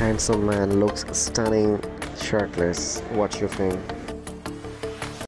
handsome man looks stunning shirtless. What you think?